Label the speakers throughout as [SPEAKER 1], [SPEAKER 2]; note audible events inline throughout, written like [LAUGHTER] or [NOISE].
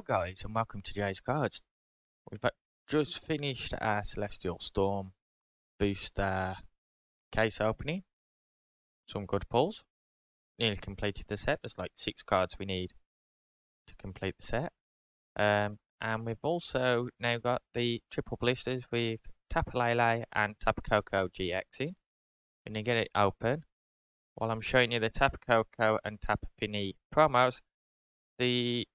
[SPEAKER 1] Guys and welcome to Jayz Cards. We've just finished our Celestial Storm booster case opening. Some good pulls. Nearly completed the set. There's like six cards we need to complete the set. Um, and we've also now got the triple blisters with Tapu Lele and Tapu Koko GX in. When you get it open, while I'm showing you the Tapu Koko and Tapu Fini promos, the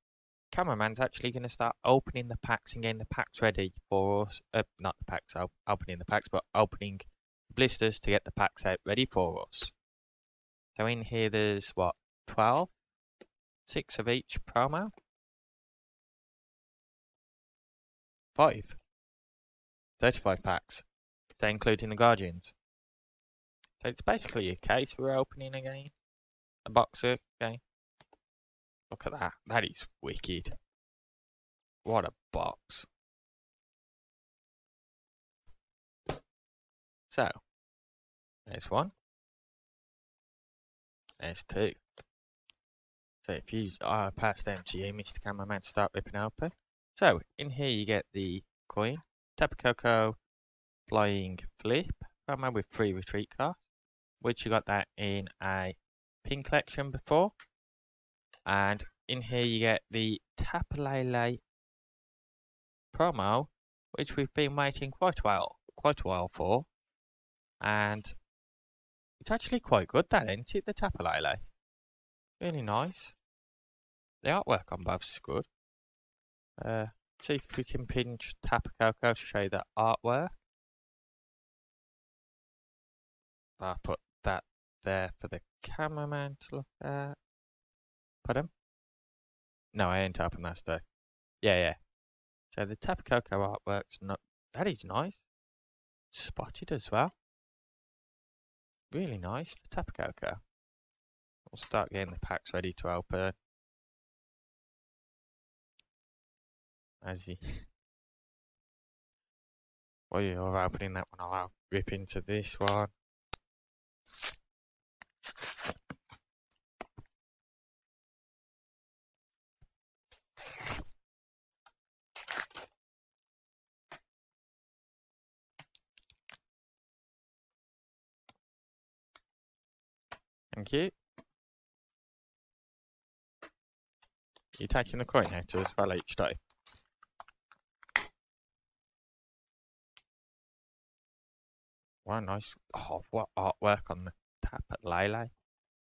[SPEAKER 1] cameraman's actually going to start opening the packs and getting the packs ready for us. Uh, not the packs, op opening the packs, but opening blisters to get the packs out ready for us. So in here there's what, 12? Six of each promo? Five. 35 packs. They're including the Guardians. So it's basically a case we're opening again. A boxer again. Look at that. That is wicked. What a box. So, there's one. There's two. So if you are past MGA, Mr. Cameraman, start ripping open. So, in here you get the coin, Tapu Koko, Flying Flip, promo with free retreat card, which you got that in a pin collection before. And in here you get the Tapu Lele promo, which we've been waiting quite a while, quite a while for. And it's actually quite good that, isn't it, the Tapu Lele? Really nice. The artwork on both is good. Uh, see if we can pinch Tapu to show you the artwork. I'll put that there for the cameraman to look at. Him. No, I ain't open that stuff. Yeah, yeah. So the Tapu Koko artwork's not that is nice. Spotted as well. Really nice, the Tapu Koko. We'll start getting the packs ready to open. As you [LAUGHS] while you're opening that one, I'll rip into this one. You. You're taking the coin out as well each day. What a nice, oh, what artwork on the Tapu Lele.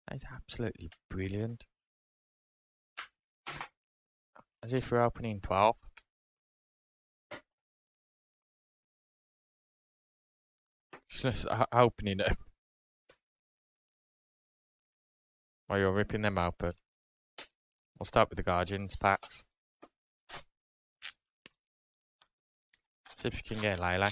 [SPEAKER 1] That is absolutely brilliant. As if we're opening 12. Just opening it. While you're ripping them open. We'll start with the Guardians packs. See if you can get Lele.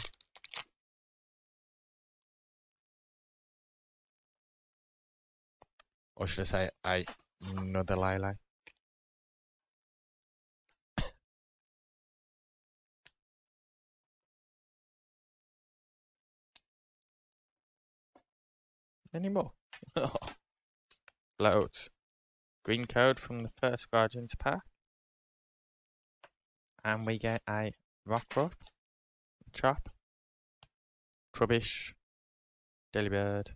[SPEAKER 1] Or should I say I another Lele? [COUGHS] Any more? [LAUGHS] Oh. Loads. Green code from the first Guardians pack. And we get a Rockruff, Chop, Trubbish, Delibird,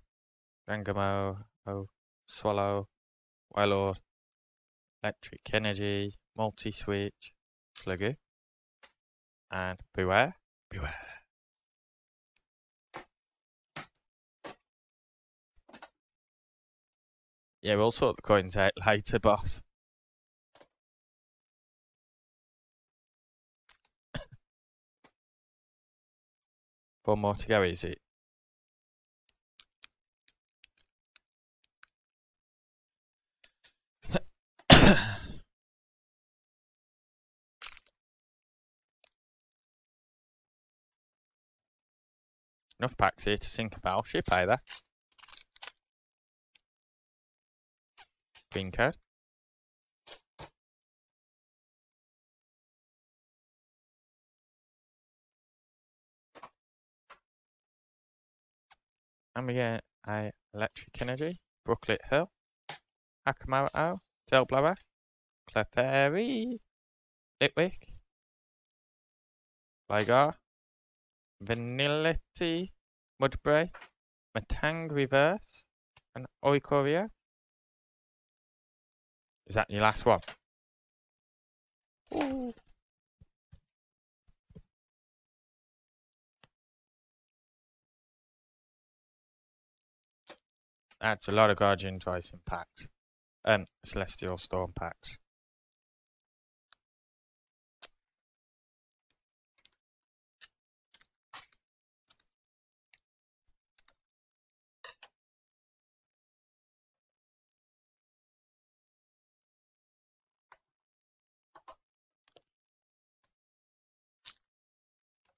[SPEAKER 1] Rangamo, oh, Swallow, Wailord, Electric Energy, Multi-Switch, Sluggy, and Beware, Beware. Yeah, we'll sort the coins out [LAUGHS] later, boss. [COUGHS] One more to go, is it? [COUGHS] Enough packs here to sink a battleship either. Card. And we get a Electric Energy, Brooklet Hill, Akamoto, Tailblower, Clefairy, Litwick, Ligar, Vanillite, Mudbray, Matang Reverse, and Oricorio. Is that your last one? Ooh. That's a lot of Guardian Rising packs. Um, Celestial Storm packs.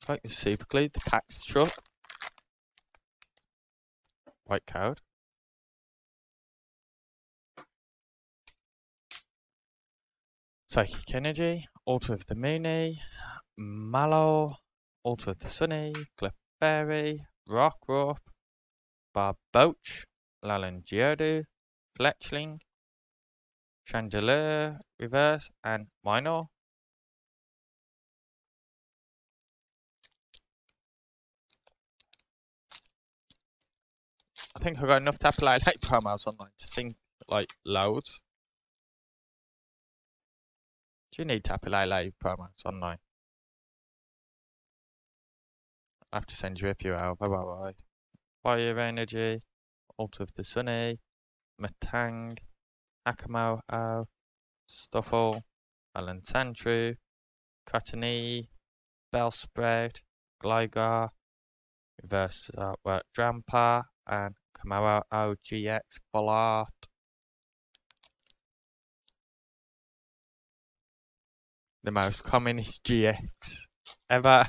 [SPEAKER 1] Like super glue, the pack's short. White card. Psychic Energy, Altar of the Moony, Mallow, Altar of the Sunny, Clefairy, Rockruff, Barboach, Alolan Geodude, Fletchling, Chandelier, Reverse, and Minor. I think I got enough Tapu Lele [LAUGHS] promos online to sing like loads. Do you need Tapu Lele promos online? I have to send you a few out. Bye bye. Fire Energy, Altar of the Sunny, Matang, Akamo, oh, Stufful, Alolan Sandshrew, Cottonee, Bellsprout, Gligar, Reverse Artwork Drampa, and Kommo-o GX Full Art. The most communist GX ever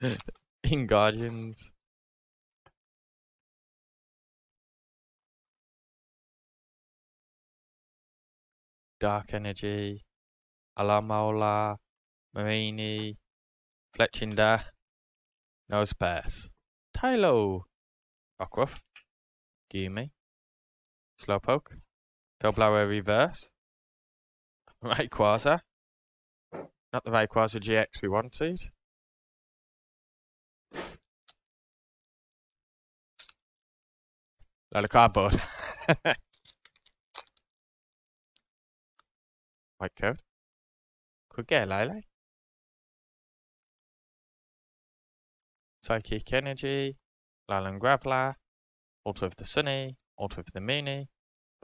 [SPEAKER 1] [LAUGHS] in Guardians. Dark Energy, Alamola, Mareanie, Fletchinder, Nosepass, Tylo, Rockruff, Gimme, Slowpoke, Bellblower Reverse, [LAUGHS] Rayquaza, not the Rayquaza GX we wanted. Load of cardboard. [LAUGHS] White code. Could get a Lele. Psychic Energy, Alolan Graveler, Altar of the Sunny, Altar of the Moony,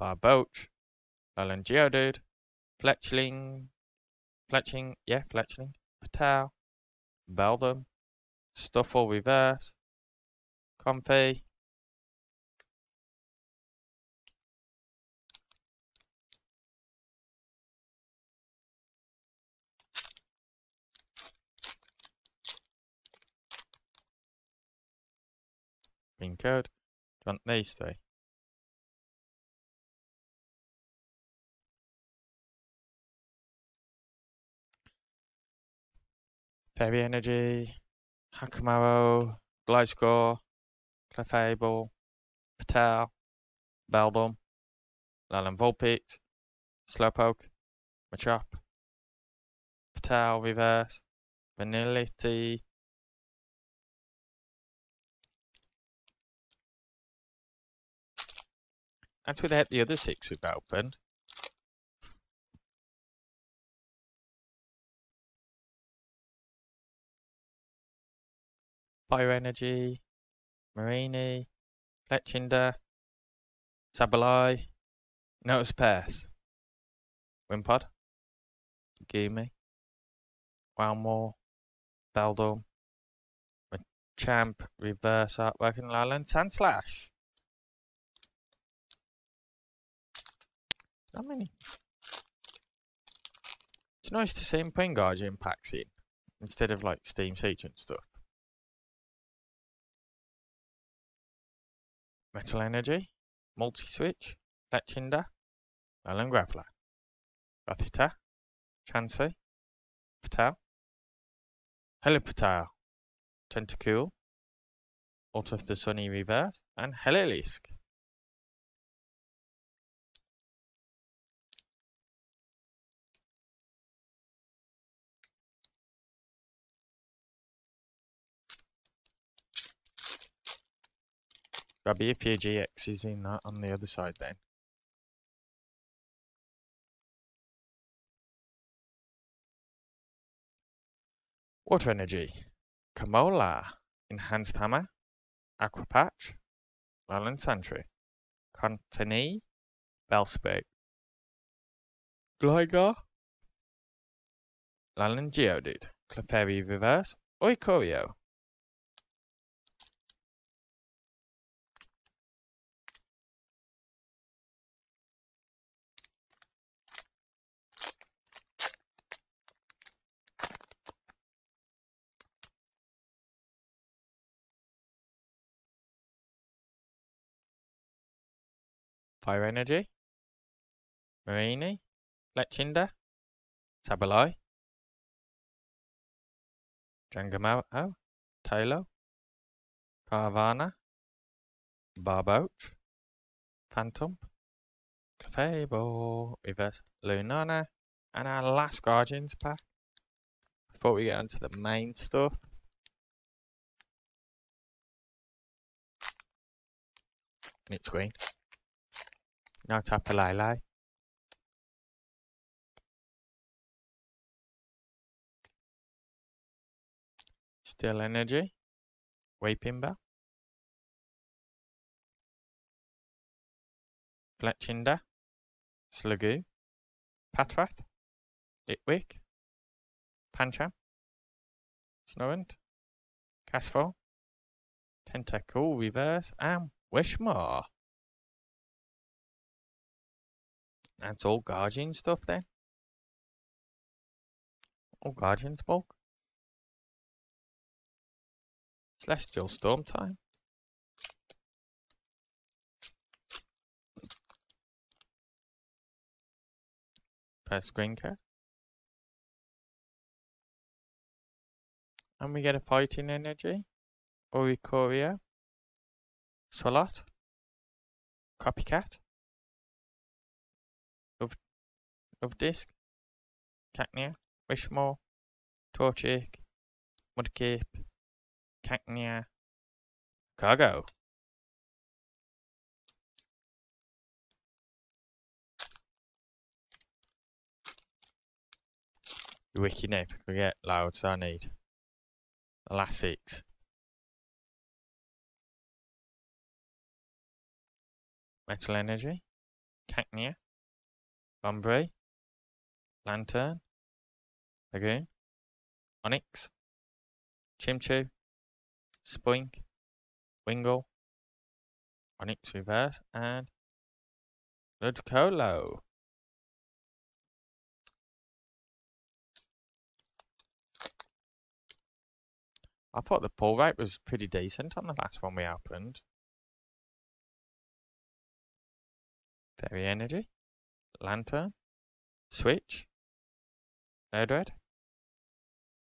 [SPEAKER 1] Barboach, Alolan Geodude, Fletchling, Fletching, yeah, Fletchling, Patel, Beldum, Stufful Reverse, Comfey, Green code. You want these three? Fairy Energy, Hakamaru, Gliscor, Clefable, Patel, Beldum, Alolan Vulpix, Slowpoke, Machop, Patel Reverse, Vanillite, That's without the other six we've opened. Bioenergy, Mareanie, Fletchinder, Sabalai, Notice Pass, Wimpod, Gimme, Wildmore, Beldum, Champ, Reverse Artwork and Alolan Sandslash. Not many. It's nice to see him putting Guardian packs in instead of like Steam Siege and stuff. Metal Energy, Multi Switch, Fletchinder, Alolan Graveler, Rattata, Chansey, Patel, Hello Patel, Tentacool, Altar of the Sunny Reverse, and Heliolisk. There'll be a few GXs in that on the other side then. Water Energy. Kamola. Enhanced Hammer. Aqua Patch. Lalan Sentry. Contini. Bellsprout. Gligar. Alolan Geodude. Clefairy Reverse. Oricorio. Fire Energy, Mareanie, Lechinda, Sabalai, Jangamaho, Taylor, Carvana, Barboach, Phantom, Clefable, Reverse Lunana, and our last Guardians pack before we get onto the main stuff. It's green. Now tap the. Still Energy. Weeping Bell. Fletchinder. Slugoo. Patrat. Litwick. Pancham. Snorunt. Castle. Tentacle Reverse. And Whismur. That's all Guardian stuff then? All Guardians bulk? Celestial Storm time? First screen card. And we get a fighting energy. Oricorio. Swalot. Copycat. Of Disc, Cacnea, Whismur, Torchic, Mudkip, Cacnea, Cargo. Wiki if I could get loud, so I need the last six. Metal Energy, Cacnea, Lombre, Lanturn, Lagoon, Onix, Chimecho, Spoink, Wingull, Onix Reverse, and Ludicolo. I thought the pull rate was pretty decent on the last one we opened. Fairy Energy, Lanturn, Switch, Nerdred,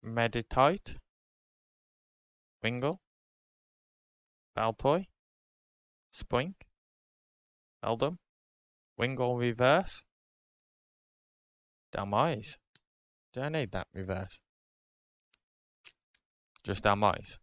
[SPEAKER 1] Meditite, Wingull, Baltoy, Spoink, Eldum, Wingull Reverse, Dalmise. Do I need that reverse? Just Dalmise.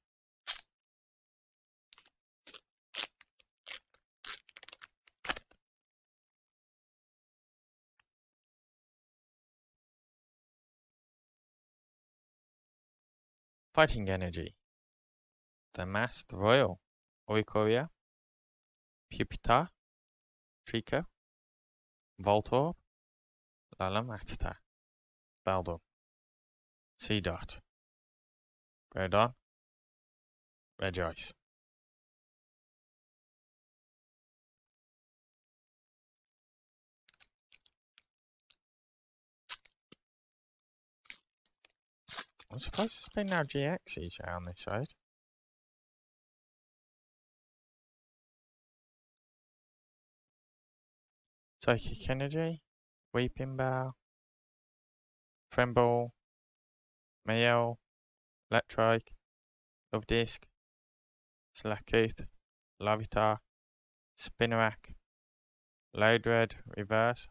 [SPEAKER 1] Fighting Energy, The Masked Royal, Oricorio, Pupitar, Treecko, Voltorb, Lalamatita, Baldor, Seedot, Groudon, Rejoice. I'm supposed to spin now GX each on this side. Psychic Energy, Weeping Bow, Tremble, Mayo, Electrike, Love Disc, Slakoth, Larvitar, Spinarak, Loudred, Reverse,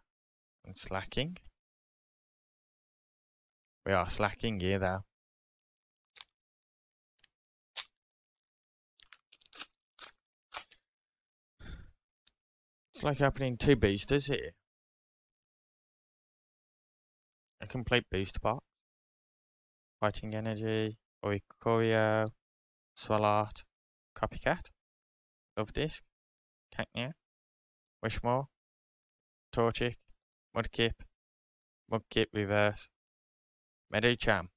[SPEAKER 1] and Slaking. We are slacking here though. It's like opening two boosters here. A complete booster box. Fighting Energy, Oikoyo, Swalot, Copycat, Love Disc, Cacnea, Whismur, Torchic, Mudkip, Mudkip Reverse, Medicham.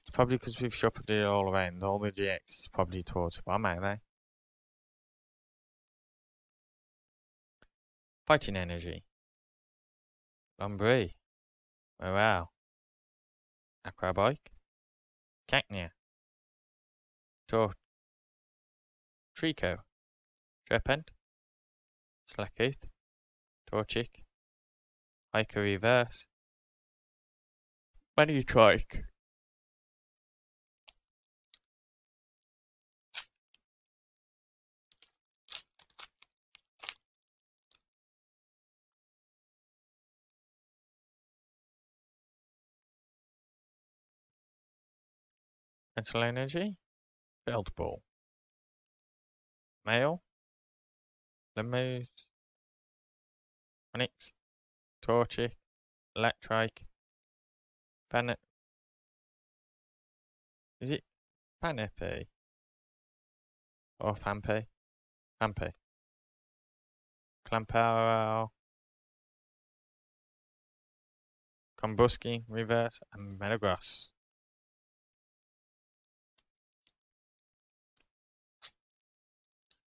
[SPEAKER 1] It's probably because we've shuffled it all around. All the GX is probably towards the aren't they? Fighting Energy. Lombre. Morale. Aquabike. Cacnea. Tor Trico. Trepent. Slakoth. Torchic. Ica Reverse. Manitrike. Mental Energy. Belt Ball. Male. Lemurs. Onix. Torchic. Electrike. Pan. Is it Panape? Or Fampe? Fampe. Clamperl. Combusken, reverse, and Metagross.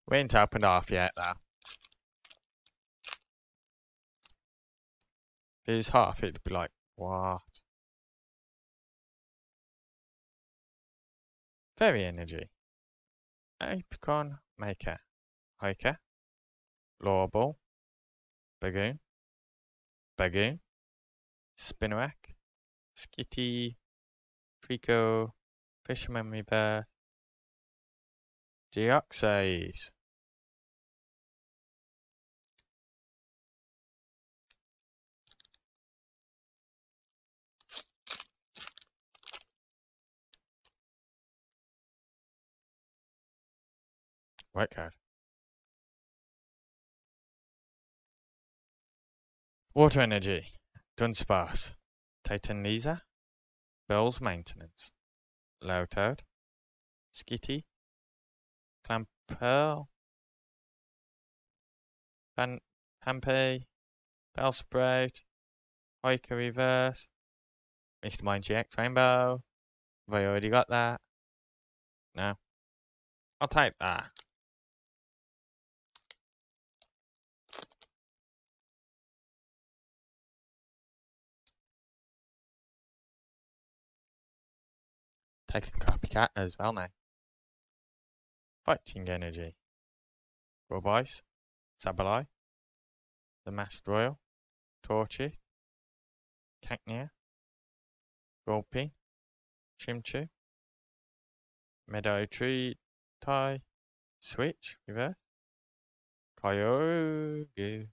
[SPEAKER 1] We ain't opened off yet, though. Was half, it'd be like, what? Fairy Energy. Apricorn Maker. Hiker. Lawball. Bagon. Bagon. Spinarak. Skitty. Treecko. Fisherman Reverse. Deoxys. White card. Water Energy. Dunsparce. Titaniza, Bill's Maintenance. Lowtoad. Skitty. Clamperl. Pan Pampe. Bellsprout. Ica Reverse. Mr. Mind GX Rainbow. Have I already got that? No. I'll type that. Taking copycat as well now. Fighting energy. Robice. Sableye. The Masked Royal. Torchic. Cacnea. Gulpy. Chimecho. Meadow Tree. Tie. Switch. Reverse. Kyogre.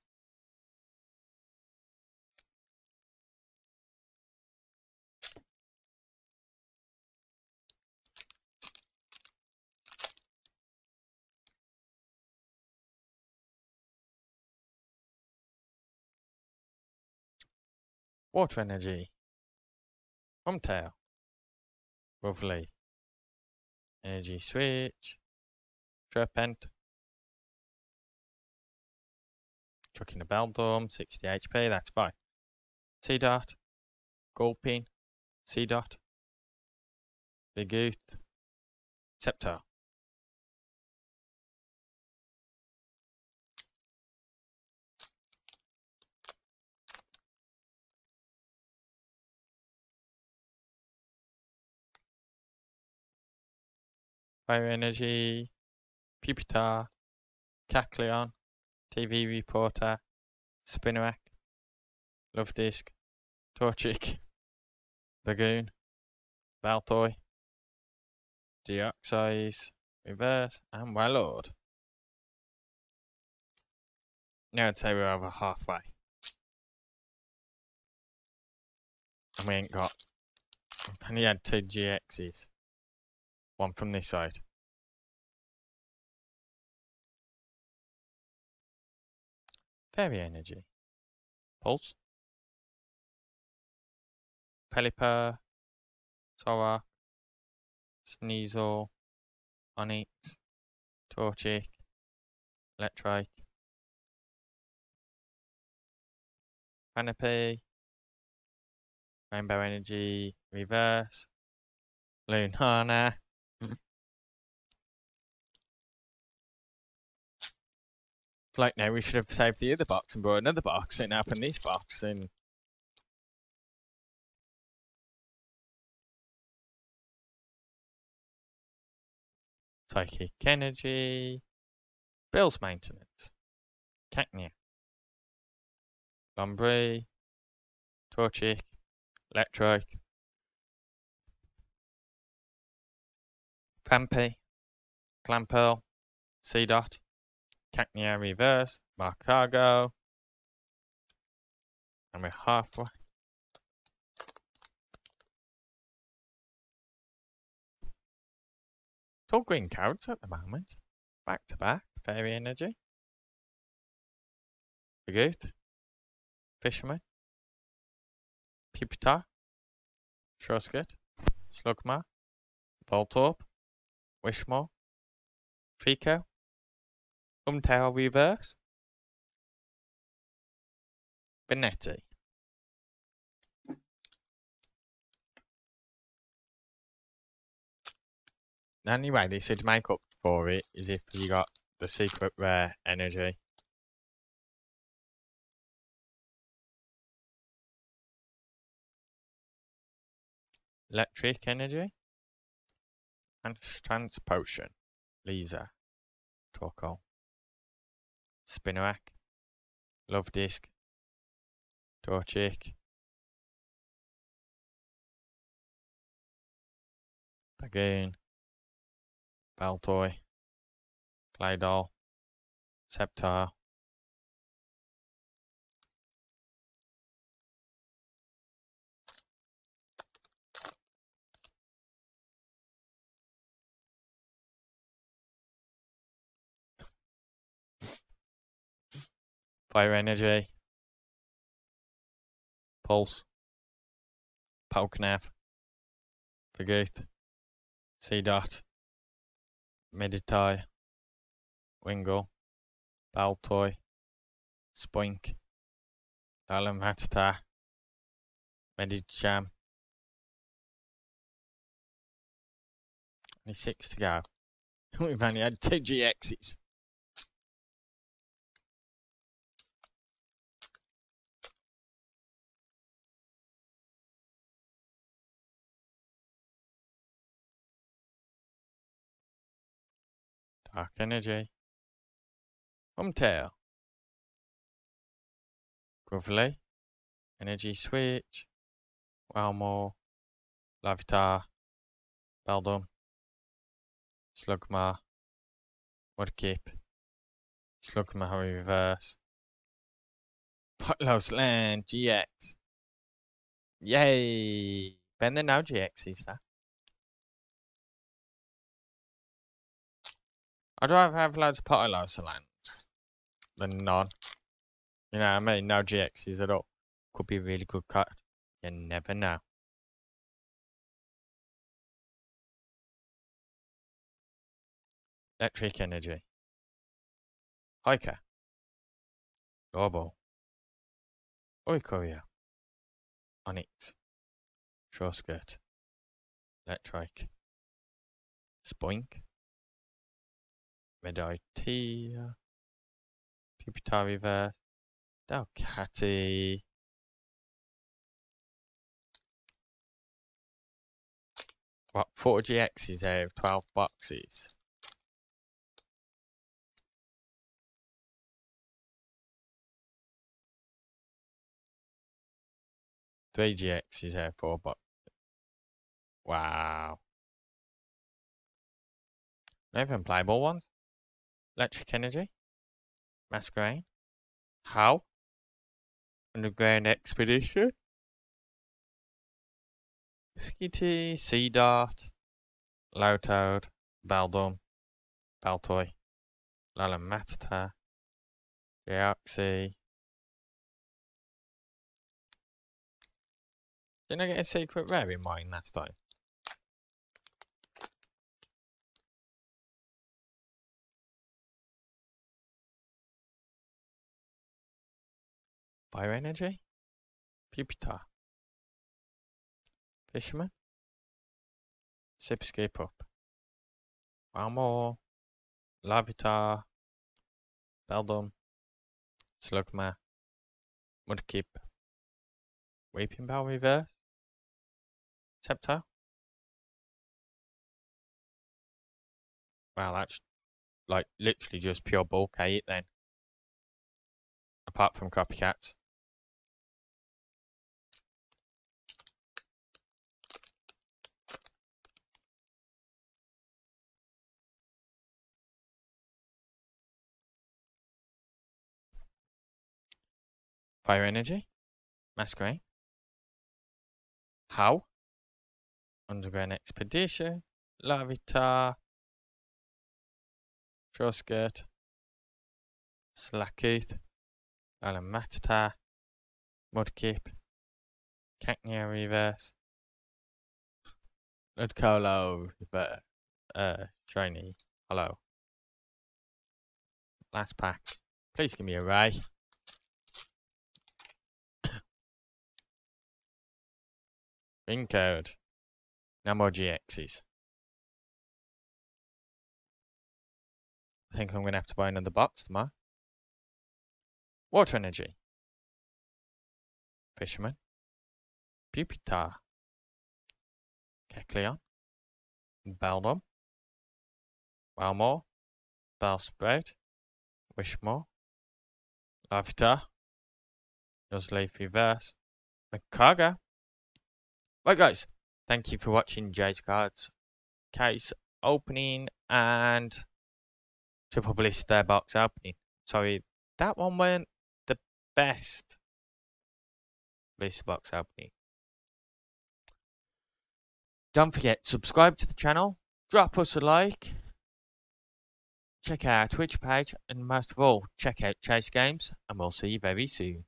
[SPEAKER 1] Water energy. Rumtail. Lovely. Energy switch. Serpent. Chucking the Beldum, 60 HP, that's fine. Seedot. Gulpin. Seedot. Big. Sceptile. Fire Energy, Pupitar, Kecleon, TV Reporter, Spinarak, Love Disc, Torchic, Bagon, Baltoy, Deoxys, Reverse, and Wailord. Now I'd say we're over halfway. And we ain't got. And he had two GXs one from this side. Fairy Energy. Pulse. Pelipper. Sora Sneasel. Onix. Torchic. Electrike. Panape. Rainbow Energy, Reverse, Lunana, like now we should have saved the other box and brought another box and opened this box and Psychic Energy, Bills Maintenance, Cacnea, Lombre, Torchic, Electric, Phanpy, Clamperl, Seedot, Cacnea Reverse, Magcargo, and we're halfway. It's all green cards at the moment. Back to back. Fairy Energy. Forgoth. Fisherman. Pupitar. Shrosket. Slugma. Voltorb. Whismur. Treecko. Umtail Reverse. Benetti. The only way they should make up for it is if you got the secret rare energy. Electric energy. And trans potion. Lisa. Torkoal. Spinarak. Love disc. Torchic. Bagon. Baltoy, Claydol, Sceptile, Fire Energy, Pulse, Polknav, Forgoth, Seedot, Meditite, Wingo, Baltoy, Spoink, Alamatata, Medicham. Only six to go. [LAUGHS] We've only had two GXs. Dark Energy. Umtail. Gravelly. Energy Switch. Wailmer. Larvitar. Ah. Beldum. Slugma. Mudkip. Slugma Reverse. Potlos Land GX. Yay! Ben the now GX is that. I'd rather have loads of Potterlouse lands than none. You know what I mean? No GXs at all. Could be a really good cut. You never know. Electric Energy. Hiker. Lobo. Oricorio. Onix. Shawskirt. Electric. Spoink. Meditite, uh, Pupitar Reverse, Delcatty, what, 4 GXs out of 12 boxes? Three GXs out of four boxes. Wow. Not even playable ones? Electric energy? masquerade. How? Underground expedition? Skitty, Sea Dart, Loudtoad, Baldum, Baltoy, Lalamatata, Deoxy. Didn't I get a secret rare in mine last time? Fire energy? Pupitar. Fisherman? Sip escape up. One more. Larvitar. Beldum. Slugma. Mudkip. Weeping Bow reverse. Sceptile. Wow, that's like literally just pure bulk 8 then. Apart from copycats. Fire energy. Masquerade. How? Underground Expedition. Larvitar. Shawskirt. Slakoth. Alamatata. Mudkip. Cacnea Reverse. Ludicolo. But, uh, shiny. Hello. Last pack. Please give me a ray. Pin code. No more GXs. I think I'm going to have to buy another box tomorrow. Water energy. Fisherman. Pupitar. Kecleon. Beldum. Wailmer. Bellsprout. Wishmore. Larvitar. Nuzleaf Reverse. Magcargo. Right guys, thank you for watching Jayz Cards case opening and triple blister box opening. Sorry, that one weren't the best blister box opening. Don't forget, subscribe to the channel, drop us a like, check out our Twitch page, and most of all, check out Chase Games, and we'll see you very soon.